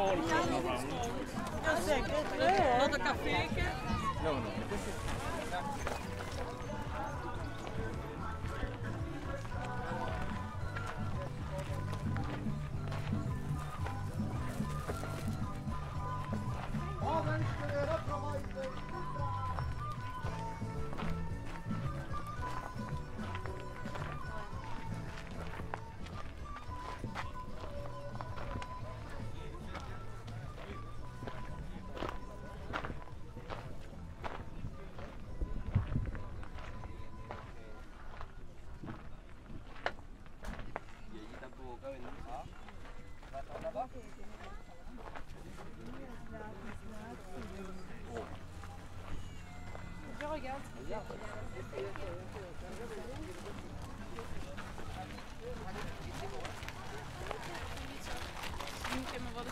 Don't Je regarde. Nu kan man vara.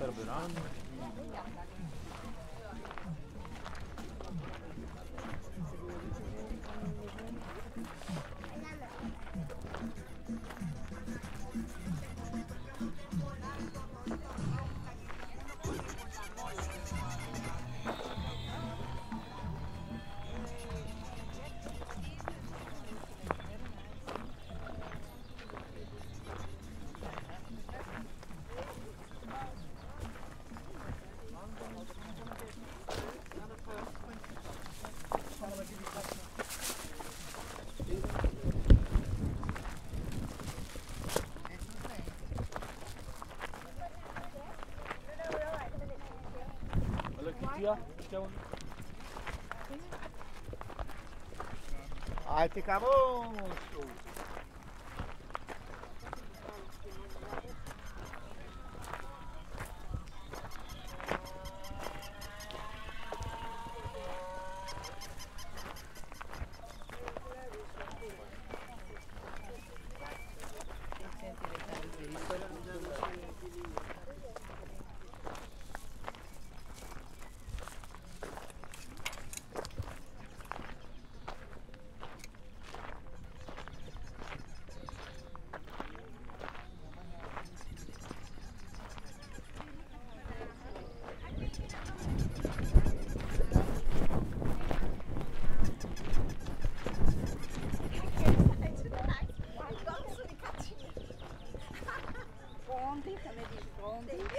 Server an. Né? Aí ficava Thank.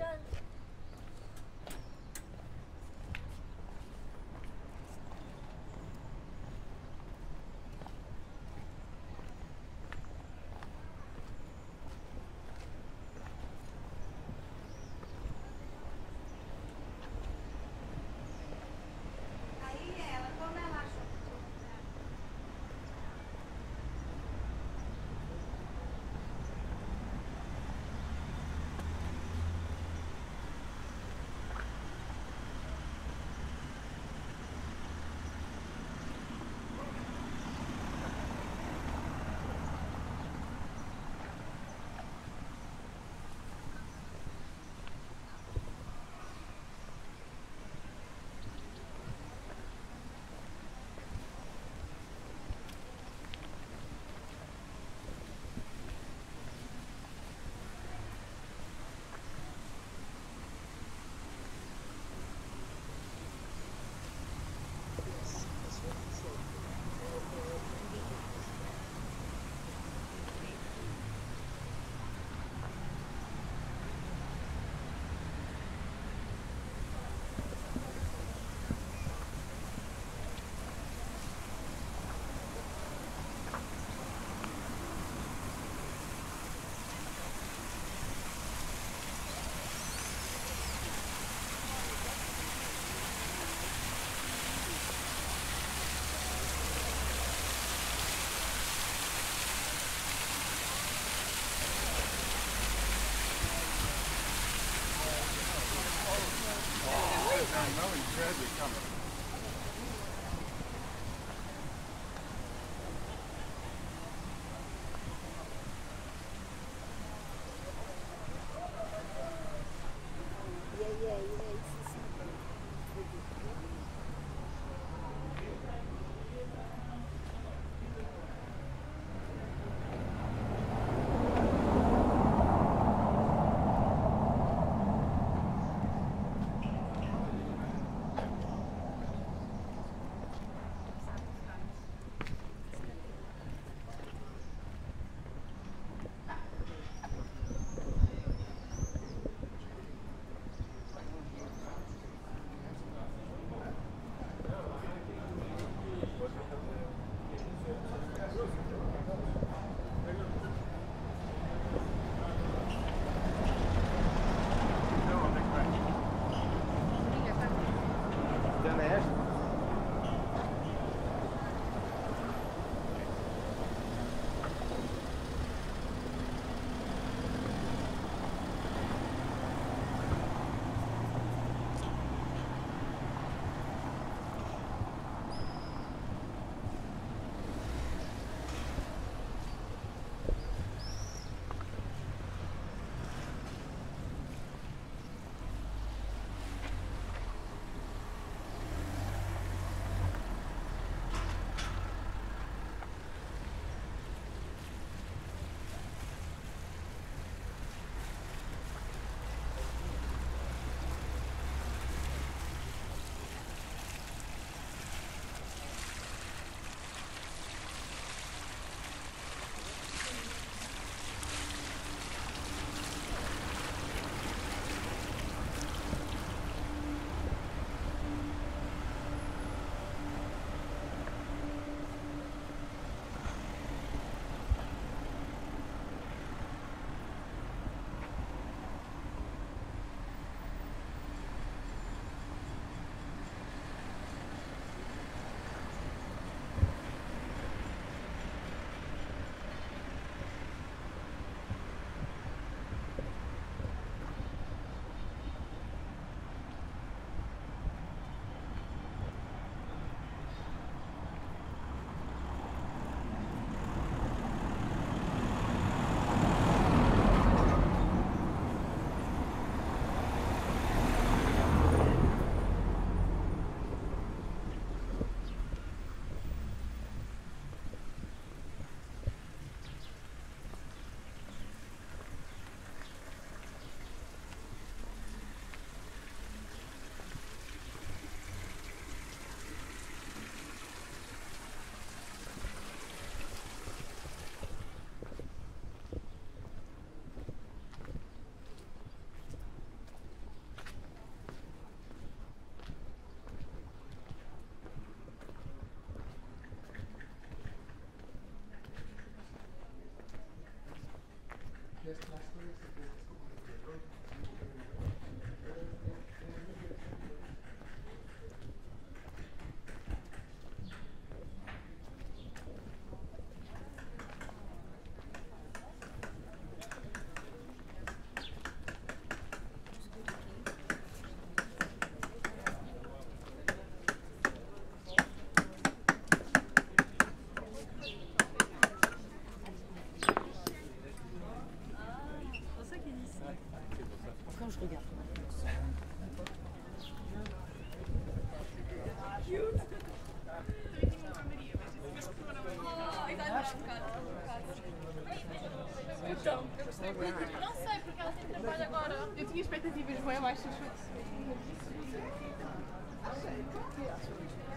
done. gradually coming. Yeah.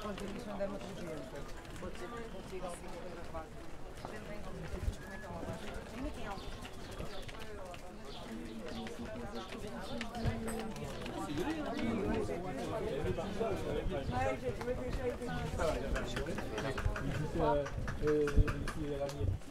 Fazer uh, contribuição da dermatologia. Vou dizer, vou dizer ao fotografar. Just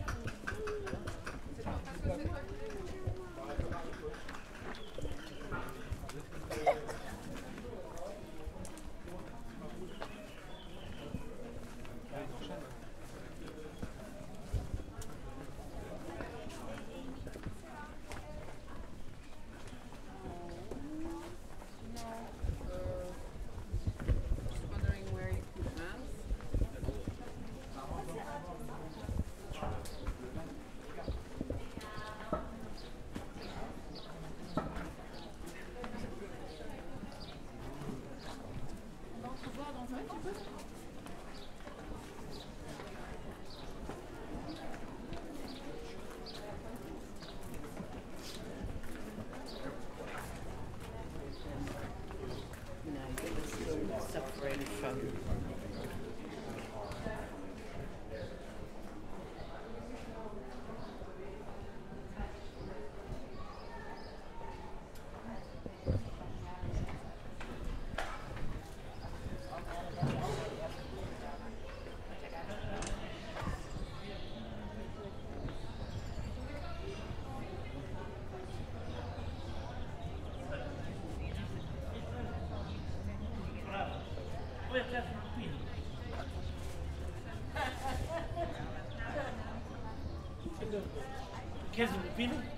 Pino?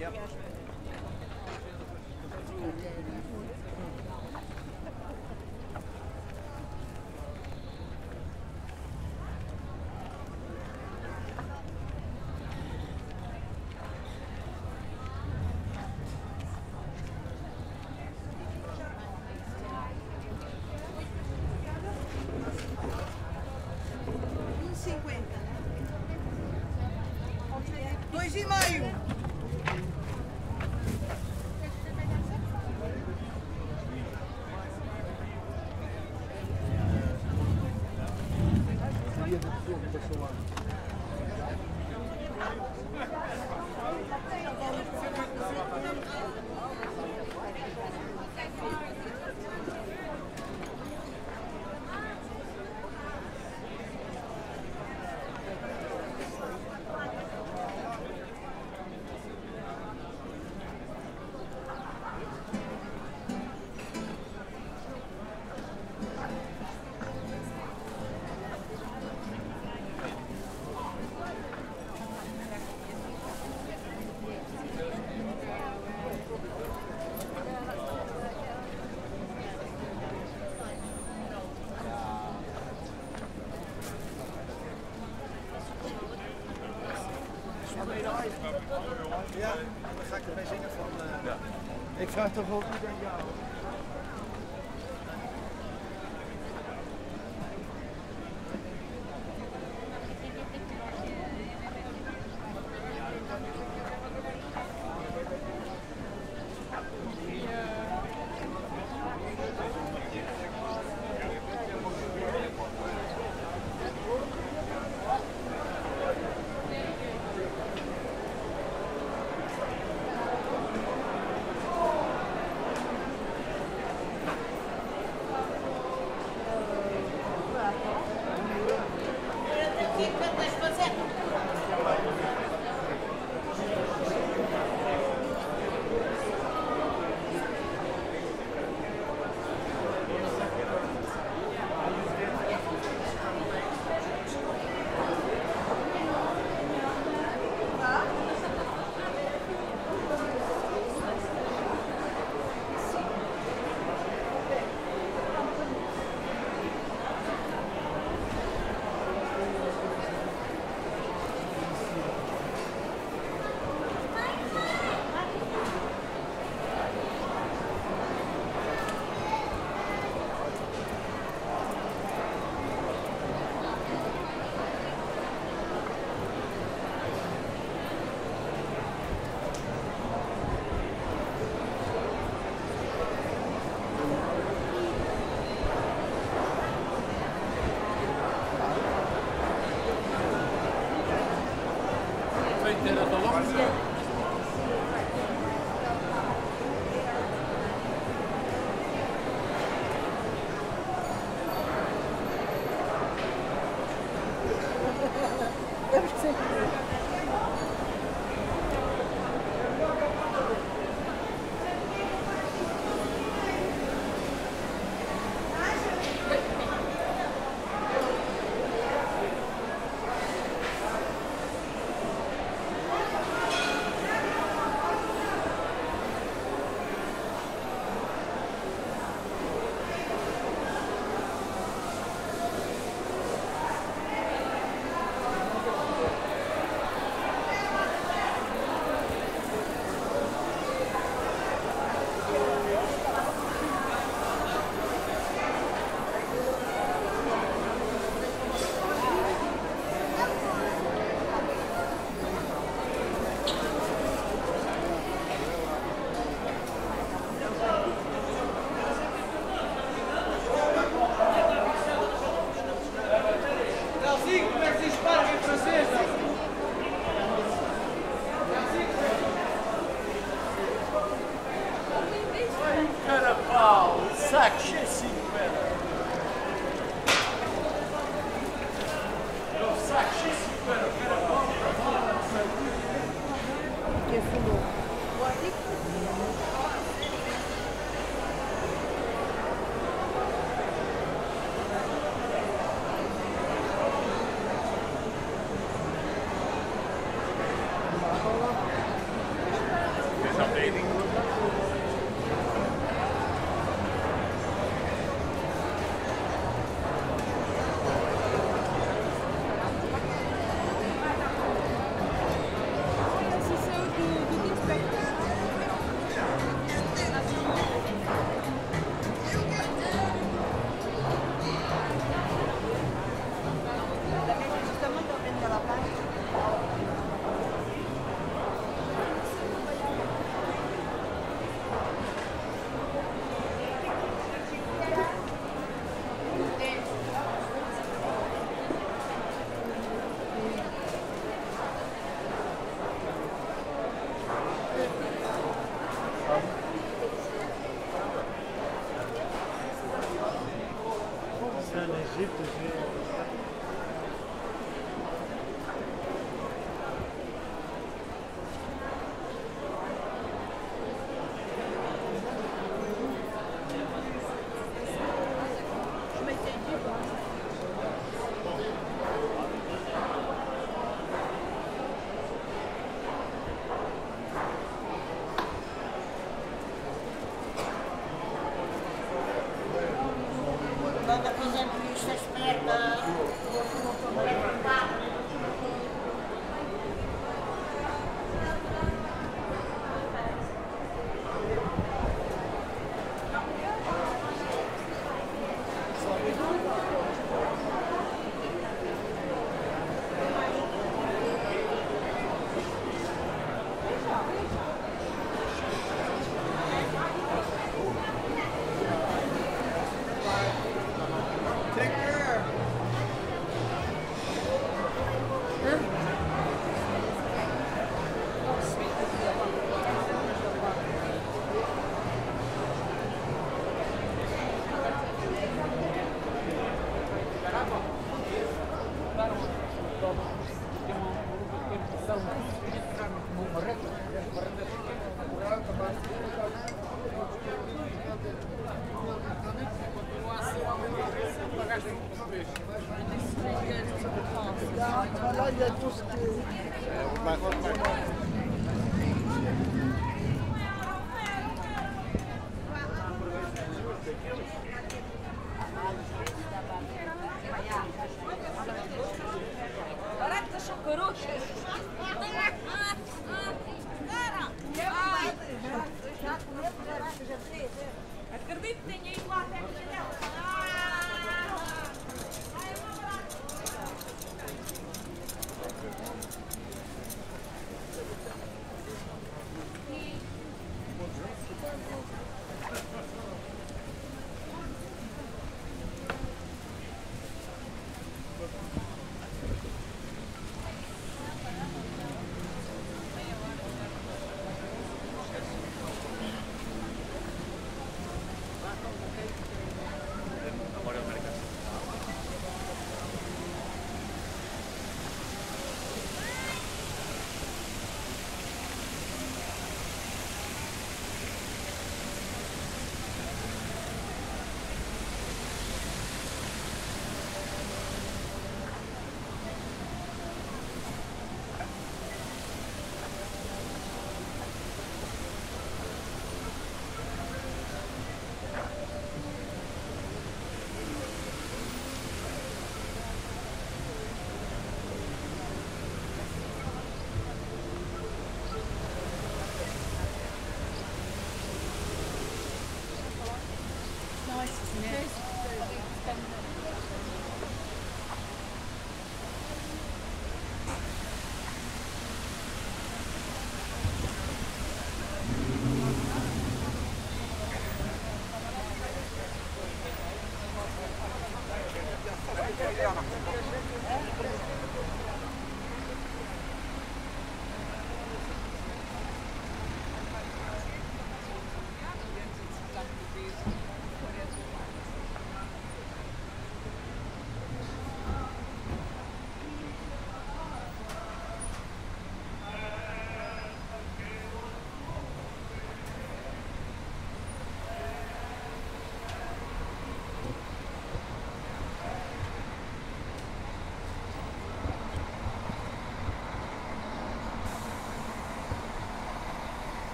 Yep. Ja, dan ga ik erbij zingen van. eh, Ik vraag toch ook niet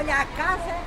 olhar a casa